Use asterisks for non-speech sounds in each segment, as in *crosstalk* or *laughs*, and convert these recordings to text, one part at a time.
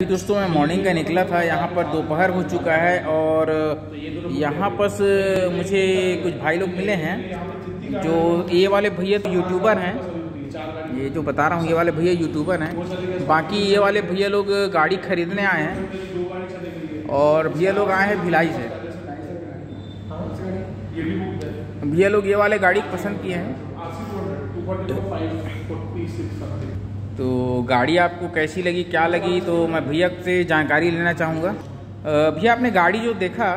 दोस्तों, मैं मॉर्निंग का निकला था, यहाँ पर दोपहर हो चुका है और यहाँ पर मुझे कुछ भाई लोग मिले हैं, जो ये वाले भैया तो यूट्यूबर हैं। ये जो बता रहा हूँ, ये वाले भैया यूट्यूबर हैं। बाकी ये वाले भैया लोग गाड़ी खरीदने आए हैं और भैया लोग आए हैं भिलाई से। भैया लोग ये वाले गाड़ी पसंद किए हैं। तो गाड़ी आपको कैसी लगी क्या लगी तो मैं भैया से जानकारी लेना चाहूँगा। भैया आपने गाड़ी जो देखा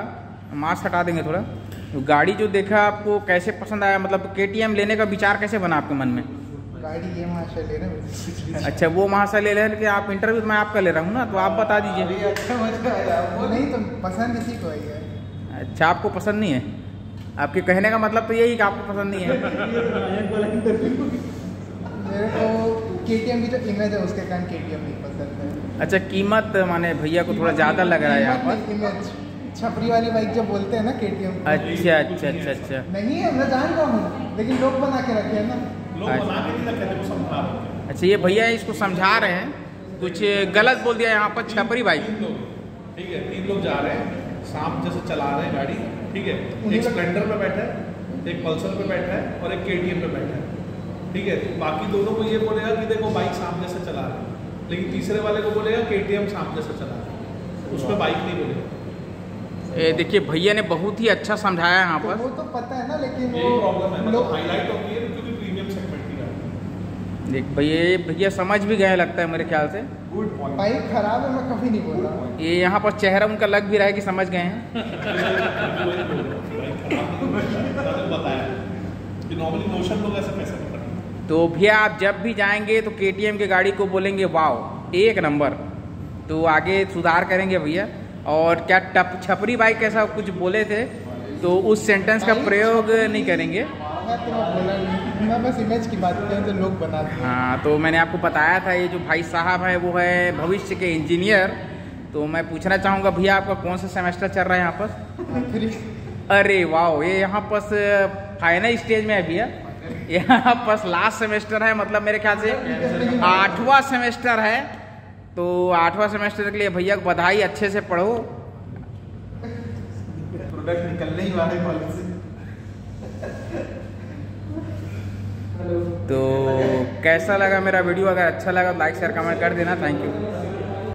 मास्क हटा देंगे थोड़ा। तो गाड़ी जो देखा आपको कैसे पसंद आया? मतलब के लेने का विचार कैसे बना आपके मन में? गाड़ी ये महाशय ले रहे अच्छा वो वहाँ से ले रहे हैं कि आप इंटरव्यू मैं आपका ले रहा हूँ ना तो आप बता दीजिए। अच्छा मज़ा आया। वो नहीं तो पसंद इसी को आई है अच्छा आपको पसंद नहीं है? आपके कहने का मतलब तो यही कि आपको पसंद नहीं है। *laughs* मेरे को के की जो इमेज है उसके कारण के नहीं पसंद है। अच्छा कीमत माने भैया को थोड़ा ज़्यादा लग रहा है यहाँ पर? इमेज छपरी वाली बाइक जो बोलते हैं ना केटीएम अच्छा अच्छा अच्छा अच्छा। नहीं है मैं जान रहा हूँ लेकिन लोग बना के रखे हैं ना। लोग बना के नहीं रखे थे वो समझा रहे अच्छा ये भैया इसको समझा रहे हैं। कुछ गलत बोल दिया यहाँ पर छपरी बाइक ठीक है तीन लोग जा रहे हैं। सांप जैसे चला रहे हैं गाड़ी ठीक है। एक स्प्लेंडर पे बैठा है एक पल्सर पे बैठा है और एक के पे बैठा है। ठीक है? बाकी दोनों को ये बोलेगा कि देखो बाइक सांप जैसे चला रहे हैं। लेकिन तीसरे वाले को बोलेगा के सांप जैसे चला रहा है। उस पर बाइक नहीं बोलेगा। देखिए भैया ने बहुत ही अच्छा समझाया यहाँ तो पर। वो तो पता है ना लेकिन वो प्रॉब्लम है मतलब हाईलाइट होती है क्योंकि प्रीमियम सेगमेंट की गाड़ी देख भैया ये भैया समझ भी गए लगता है मेरे ख्याल से। बाइक खराब है मैं कभी नहीं बोल। रहा ये यहाँ पर चेहरा उनका लग भी रहा है कि समझ गए हैं। *laughs* बताया कि नॉर्मली मोशन लोग ऐसे कैसे पकड़ते तो भैया आप जब भी जाएँगे तो के की गाड़ी को बोलेंगे वाओ एक नंबर। तो आगे सुधार करेंगे भैया। और क्या टप छपरी बाइक ऐसा कुछ बोले थे? तो उस सेंटेंस का प्रयोग नहीं करेंगे। मैं तो मैं बस इमेज की बात करूँ तो लोग बनाते हैं हाँ तो मैंने आपको बताया था ये जो भाई साहब है वो है भविष्य के इंजीनियर तो मैं पूछना चाहूँगा भैया आपका कौन सा सेमेस्टर चल रहा है यहाँ पर? अरे वाह ये यहाँ पर फाइनल स्टेज में है भैया। यहाँ पर लास्ट सेमेस्टर है मतलब मेरे ख्याल से आठवां सेमेस्टर है। तो आठवां सेमेस्टर के लिए भैया को बधाई अच्छे से पढ़ो। प्रोडक्ट निकलने ही वाले कॉलेज से। तो कैसा लगा मेरा वीडियो अगर अच्छा लगा तो लाइक शेयर कमेंट कर देना। Thank you